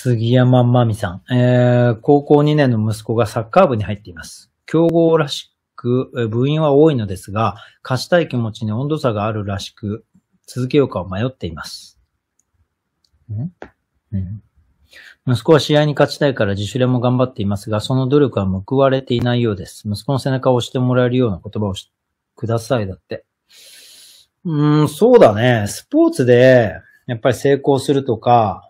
杉山真美さん。えー、高校2年の息子がサッカー部に入っています。強豪らしく、えー部員は多いのですが、勝ちたい気持ちに温度差があるらしく、続けようか迷っています。ん？うん息子は試合に勝ちたいから自主練も頑張っていますが、その努力は報われていないようです。息子の背中を押してもらえるような言葉をしください。だって。うーん、そうだね。スポーツで、やっぱり成功するとか、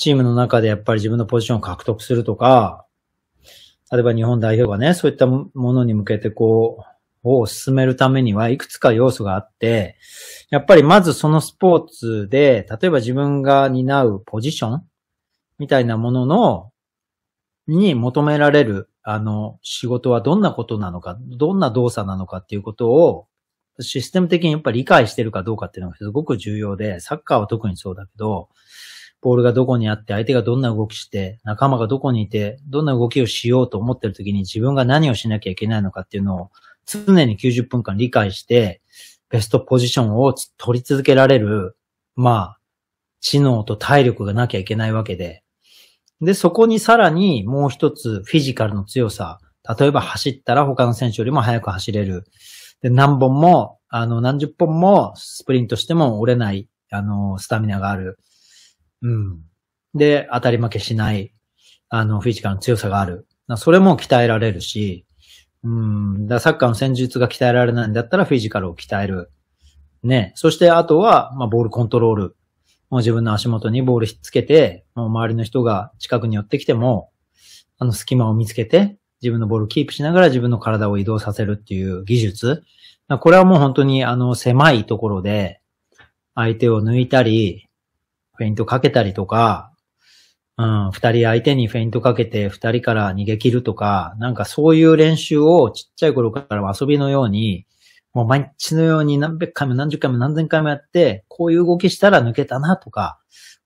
チームの中でやっぱり自分のポジションを獲得するとか、例えば日本代表がね、そういったものに向けてこう、を進めるためにはいくつか要素があって、やっぱりまずそのスポーツで、例えば自分が担うポジションみたいなものの、に求められる、あの、仕事はどんなことなのか、どんな動作なのかっていうことを、システム的にやっぱり理解してるかどうかっていうのがすごく重要で、サッカーは特にそうだけど、ボールがどこにあって、相手がどんな動きして、仲間がどこにいて、どんな動きをしようと思っている時に自分が何をしなきゃいけないのかっていうのを常に90分間理解して、ベストポジションを取り続けられる、まあ、知能と体力がなきゃいけないわけで。で、そこにさらにもう一つフィジカルの強さ。例えば走ったら他の選手よりも速く走れる。で、何本も、あの、何十本もスプリントしても折れない、あの、スタミナがある。うん。で、当たり負けしない、あの、フィジカルの強さがある。それも鍛えられるし、うん。だサッカーの戦術が鍛えられないんだったらフィジカルを鍛える。ね。そしてあとは、まあ、ボールコントロール。もう自分の足元にボールひっつけて、もう周りの人が近くに寄ってきても、あの隙間を見つけて、自分のボールキープしながら自分の体を移動させるっていう技術。これはもう本当にあの狭いところで、相手を抜いたり、フェイントかけたりとか、うん、二人相手にフェイントかけて二人から逃げ切るとか、なんかそういう練習をちっちゃい頃から遊びのように、もう毎日のように何百回も何十回も何千回もやって、こういう動きしたら抜けたなとか、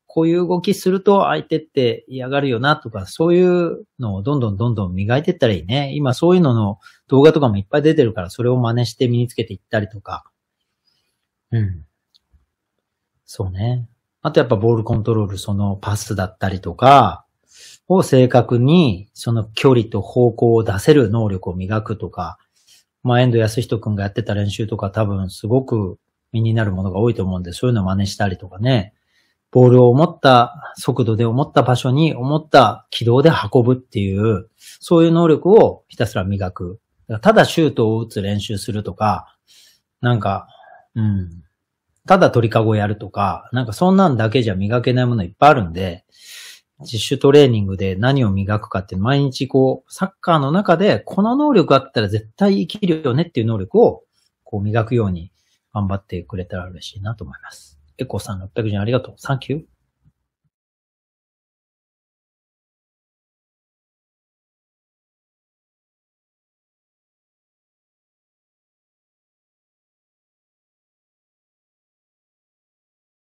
こういう動きすると相手って嫌がるよなとか、そういうのをどんどんどんどん磨いていったらいいね。今そういうのの動画とかもいっぱい出てるから、それを真似して身につけていったりとか。うん。そうね。あとやっぱボールコントロール、そのパスだったりとか、を正確にその距離と方向を出せる能力を磨くとか、まあ、遠藤康人くんがやってた練習とか多分すごく身になるものが多いと思うんで、そういうのを真似したりとかね。ボールを思った速度で思った場所に思った軌道で運ぶっていう、そういう能力をひたすら磨く。ただシュートを打つ練習するとか、なんか、うん。ただ鳥かごやるとか、なんかそんなんだけじゃ磨けないものいっぱいあるんで、自主トレーニングで何を磨くかって毎日こう、サッカーの中でこの能力あったら絶対生きるよねっていう能力をこう磨くように頑張ってくれたら嬉しいなと思います。エコさん600人ありがとう。サンキュー。